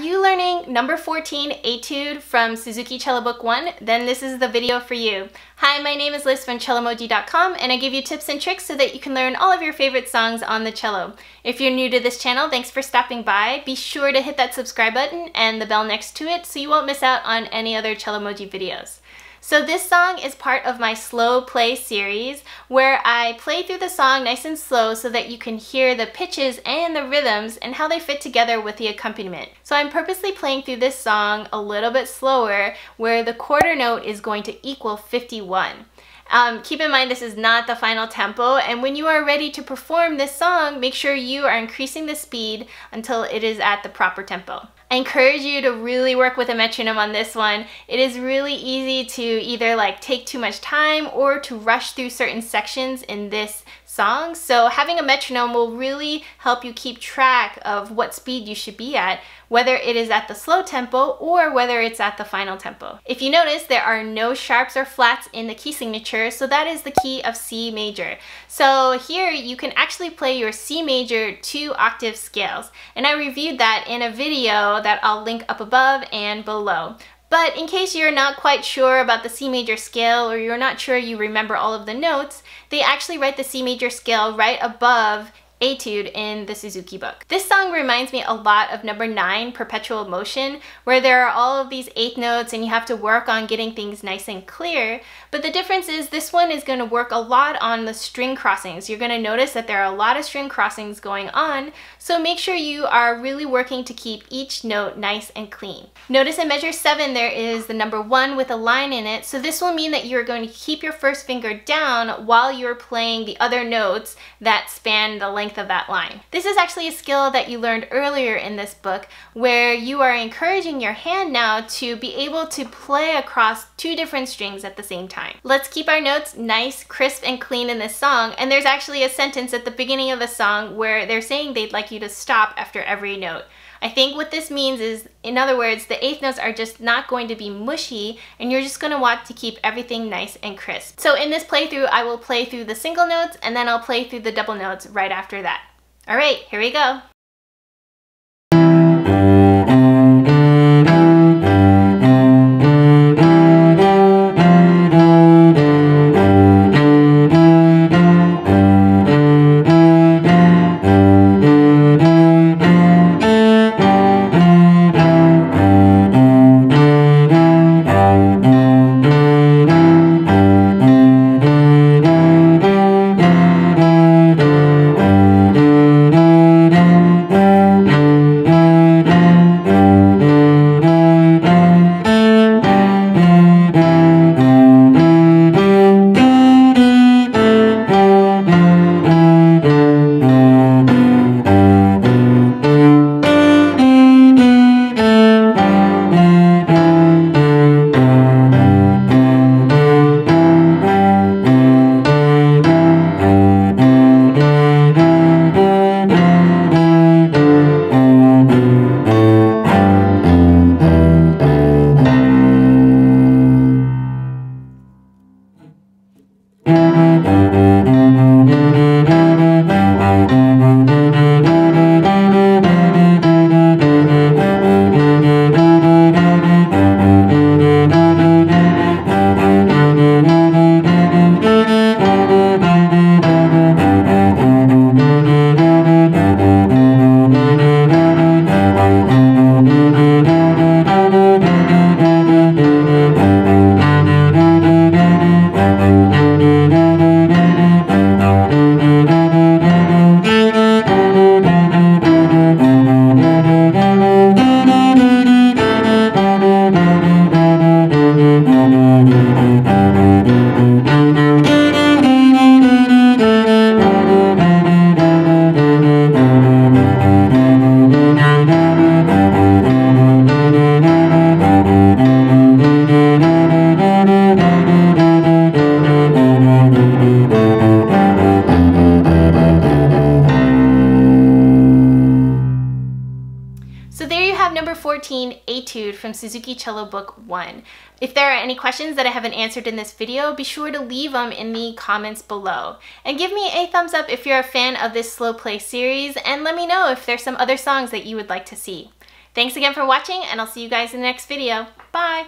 you learning number 14 etude from Suzuki Cello Book 1? Then this is the video for you. Hi, my name is Liz from Cellomoji.com and I give you tips and tricks so that you can learn all of your favorite songs on the cello. If you're new to this channel, thanks for stopping by. Be sure to hit that subscribe button and the bell next to it so you won't miss out on any other Cellomoji videos. So this song is part of my slow play series where I play through the song nice and slow so that you can hear the pitches and the rhythms and how they fit together with the accompaniment. So I'm purposely playing through this song a little bit slower where the quarter note is going to equal 51. Um, keep in mind this is not the final tempo and when you are ready to perform this song, make sure you are increasing the speed until it is at the proper tempo. I encourage you to really work with a metronome on this one. It is really easy to either like take too much time or to rush through certain sections in this song. So having a metronome will really help you keep track of what speed you should be at, whether it is at the slow tempo or whether it's at the final tempo. If you notice, there are no sharps or flats in the key signature, so that is the key of C major. So here you can actually play your C major two octave scales, and I reviewed that in a video that I'll link up above and below. But in case you're not quite sure about the C major scale or you're not sure you remember all of the notes, they actually write the C major scale right above etude in the Suzuki book. This song reminds me a lot of number 9, Perpetual Motion, where there are all of these eighth notes and you have to work on getting things nice and clear, but the difference is this one is going to work a lot on the string crossings. You're going to notice that there are a lot of string crossings going on, so make sure you are really working to keep each note nice and clean. Notice in measure 7 there is the number 1 with a line in it, so this will mean that you're going to keep your first finger down while you're playing the other notes that span the length length of that line. This is actually a skill that you learned earlier in this book where you are encouraging your hand now to be able to play across two different strings at the same time. Let's keep our notes nice, crisp, and clean in this song. And there's actually a sentence at the beginning of the song where they're saying they'd like you to stop after every note. I think what this means is, in other words, the eighth notes are just not going to be mushy and you're just going to want to keep everything nice and crisp. So in this playthrough, I will play through the single notes and then I'll play through the double notes right after that. All right, here we go. Number 14, Etude from Suzuki Cello Book 1. If there are any questions that I haven't answered in this video, be sure to leave them in the comments below. And give me a thumbs up if you're a fan of this slow play series, and let me know if there's some other songs that you would like to see. Thanks again for watching and I'll see you guys in the next video. Bye!